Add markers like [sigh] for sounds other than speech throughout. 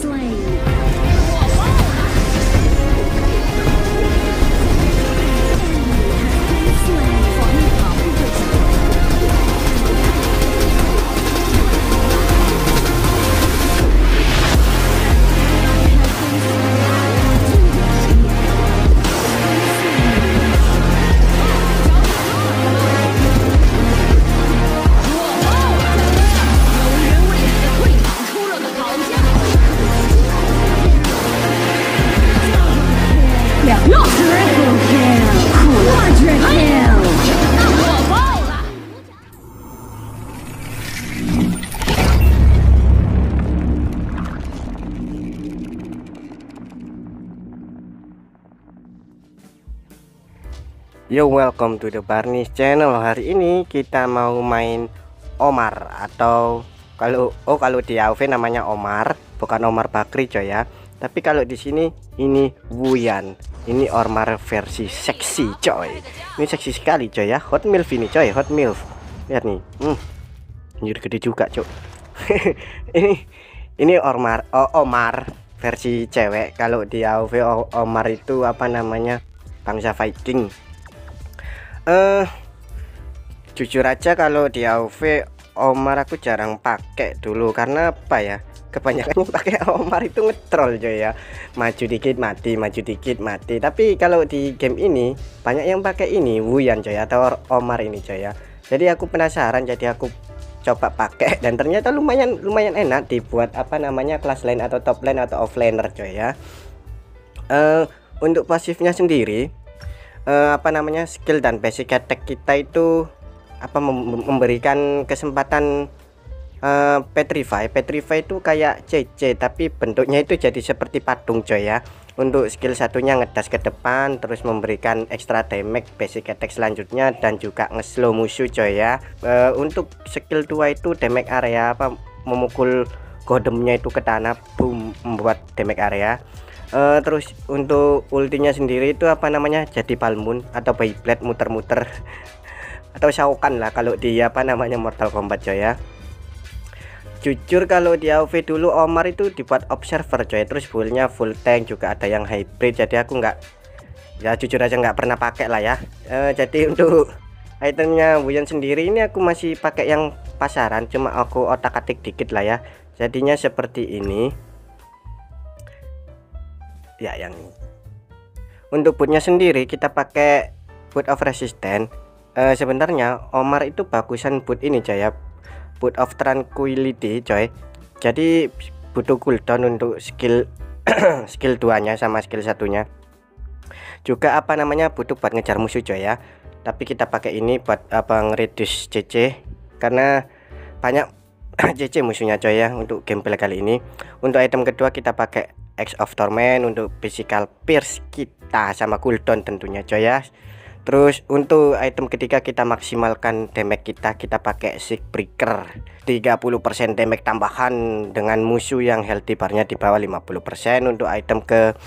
slain. Yo welcome to the Barnis channel. Hari ini kita mau main Omar Atau kalau oh kalau di AOV namanya Omar Bukan Omar Bakri coy ya. Tapi kalau di sini ini Wuyan. Ini Omar versi seksi coy. Ini seksi sekali coy ya. Hot Milf ini coy Hot Milf. Lihat nih. Hmm. Anjir gede juga coy. [laughs] Ini Ini Omar oh, Omar versi cewek. Kalau di AOV Omar itu apa namanya? Bangsa Viking eh jujur aja kalau di AOV Omar aku jarang pakai dulu. Karena apa ya? Kebanyakan pakai [laughs] Omar itu ngetrol coy ya. Maju dikit mati maju dikit mati. Tapi kalau di game ini banyak yang pakai ini Wuyan coy atau Omar ini coy ya. Jadi aku penasaran jadi aku coba pakai. [laughs] Dan ternyata lumayan lumayan enak dibuat apa namanya kelas lain atau top lane atau offlaner coy ya. Uh, untuk pasifnya sendiri uh, apa namanya skill dan basic attack kita itu apa memberikan kesempatan uh, petrify petrify itu kayak CC tapi bentuknya itu jadi seperti patung coy ya. Untuk skill satunya ngedas ke depan terus memberikan extra damage basic attack selanjutnya dan juga ngeslow musuh coy ya. Uh, untuk skill 2 itu damage area apa memukul godemnya itu ke tanah boom membuat damage area uh, terus untuk ultinya sendiri itu apa namanya? Jadi palmun atau Beyblade muter-muter. [laughs] Atau Shao lah kalau di apa namanya Mortal Kombat coy ya. Jujur kalau di AoV dulu Omar itu dibuat observer coy terus fullnya full tank juga ada yang hybrid jadi aku nggak ya jujur aja nggak pernah pakai lah ya. Uh, jadi [laughs] untuk itemnya Wuyan sendiri ini aku masih pakai yang pasaran cuma aku otak atik dikit lah ya. Jadinya seperti ini ya yang untuk bootnya sendiri kita pakai boot of resistance. Uh, sebenarnya Omar itu bagusan boot ini coy ya. Boot of tranquility coy. Jadi butuh cooldown untuk skill [clears throat] skill duanya sama skill satunya. Juga apa namanya butuh buat ngejar musuh coy ya. Tapi kita pakai ini buat apa ngereduce CC karena banyak [clears throat] CC musuhnya coy ya untuk gameplay kali ini. Untuk item kedua kita pakai X of Torment untuk physical pierce kita sama cooldown tentunya coy ya. Terus untuk item ketiga kita maksimalkan damage kita kita pakai Sick Breaker. 30% damage tambahan dengan musuh yang healthy barnya di bawah 50% untuk item ke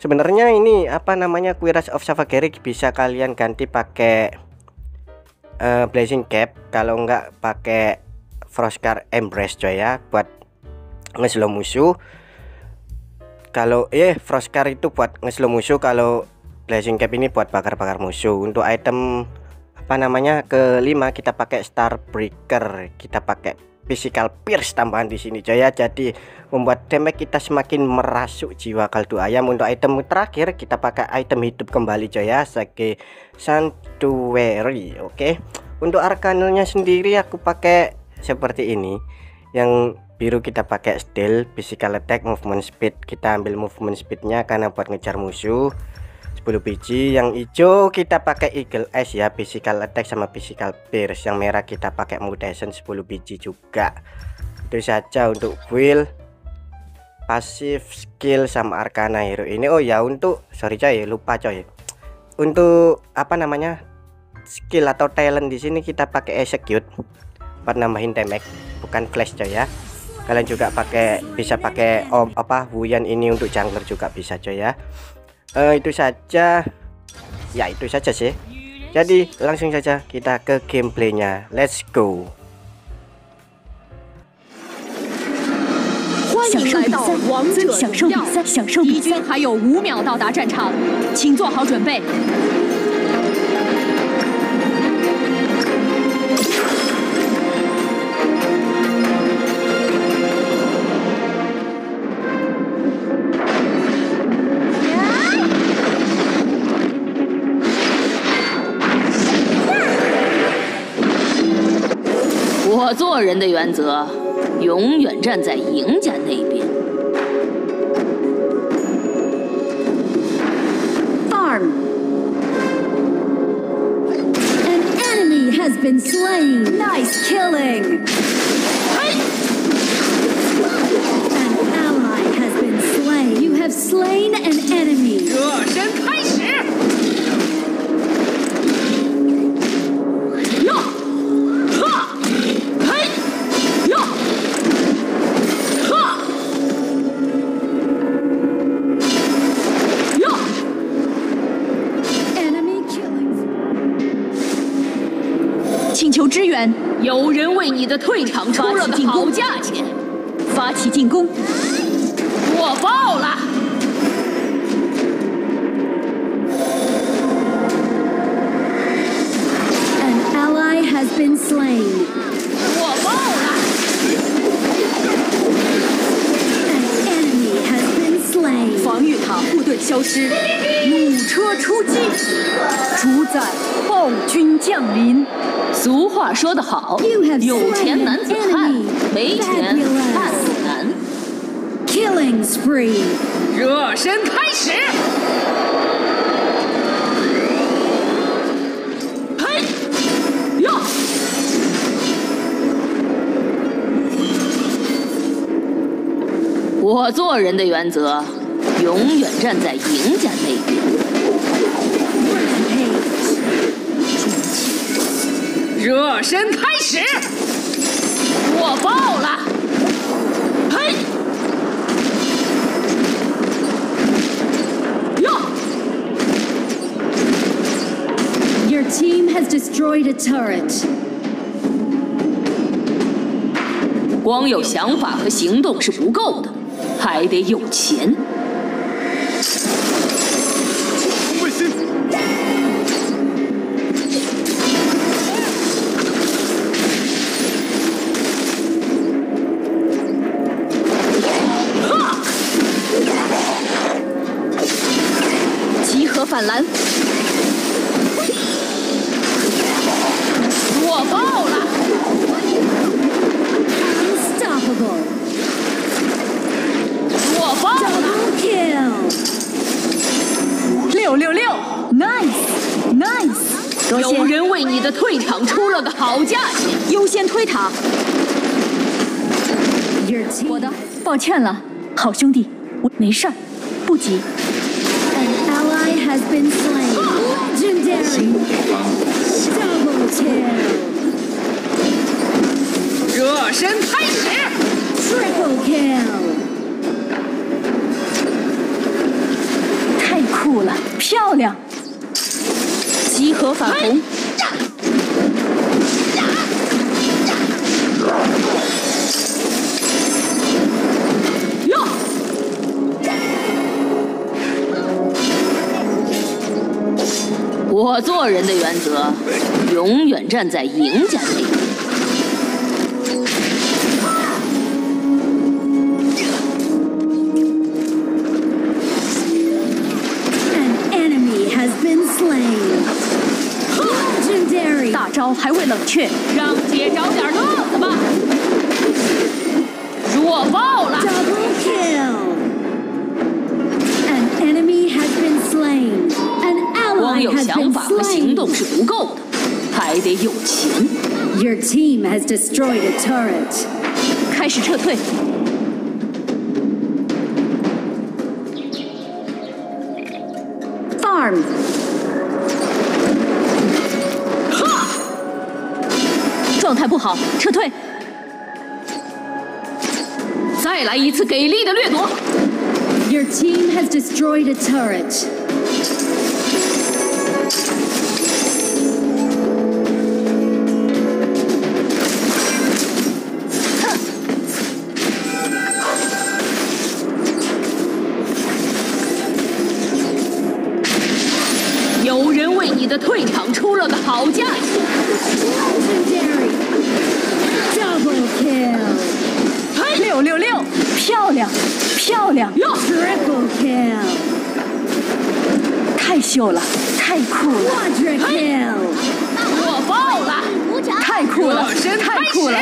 sebenarnya ini apa namanya Quiras of Savageri bisa kalian ganti pakai uh, Blazing Cap. Kalau enggak pakai Frostcar Embrace coy ya buat ngeslow musuh kalau eh Frostcar itu buat ngeslow musuh kalau Blazing Cap ini buat bakar-bakar musuh. Untuk item apa namanya kelima kita pakai Star Breaker kita pakai physical pierce tambahan di sini jaya. Jadi membuat damage kita semakin merasuk jiwa kaldu ayam. Untuk item terakhir kita pakai item hidup kembali jaya sebagai sanctuary oke? Okay? untuk arkanelnya sendiri aku pakai seperti ini. Yang biru kita pakai steel physical attack movement speed. Kita ambil movement speednya karena buat ngejar musuh. 10 biji. Yang hijau kita pakai eagle eyes ya physical attack sama physical pierce. Yang merah kita pakai mutation 10 biji juga. Itu saja untuk build pasif skill sama arcana hero ini. Oh ya untuk sorry coy lupa coy untuk apa namanya skill atau talent di sini kita pakai execute. Buat nambahin damage bukan flash coy ya kalian juga pakai bisa pakai om apa Wuyan ini untuk jungler juga bisa coy ya uh, itu saja ya itu saja sih jadi langsung saja kita ke gameplaynya let's go 欢迎来到王者享受比赛，享受比赛。敌军还有五秒到达战场，请做好准备。 人的原则，永远站在赢家那边。Farm. An enemy has been slain. Nice killing. 有人为你的退场出了个好价钱，发起进攻。我爆了！An ally has been slain. 我爆了！An enemy has been slain. 防御塔部队消失，说得好有钱男子汉没钱汉子难 killingspree 热身开始。嘿我做人的原则永远站在赢家那边。热身开始！我爆了！嘿！呀！Your team has destroyed a turret. 光有想法和行动是不够的，还得有钱。蓝，我爆了！Unstoppable. 我爆了.六六六，nice nice，多有。人为你的退场出了个好价钱。优先推塔，我的，抱歉了，好兄弟，我没事儿，不急。Has been slain. Legendary. Double kill. 热身开始！Triple kill. 太酷了，漂亮！集合反红，我做人的原则，永远站在赢家那边。大招还未冷却，让姐找点乐子吧！弱爆了！有钱。Your team has destroyed a turret. 开始撤退。Farm。哈状态不好，撤退。再来一次给力的掠夺！Your team has destroyed a turret. 太秀了，太酷了， Quadra kill. 我爆了！太酷了，太酷了！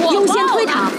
我优先爆了推塔！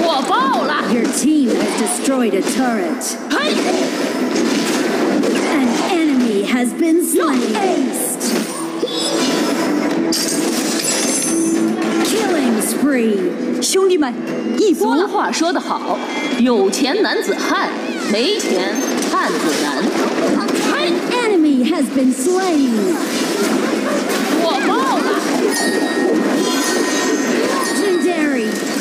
我爆了！ Your team has destroyed a turret. 嘿， An enemy has been slain. Aced. Killing spree. 兄弟们， 俗话说得好，有钱男子汉，没钱汉子难。An enemy has been slain。爆了。Legendary。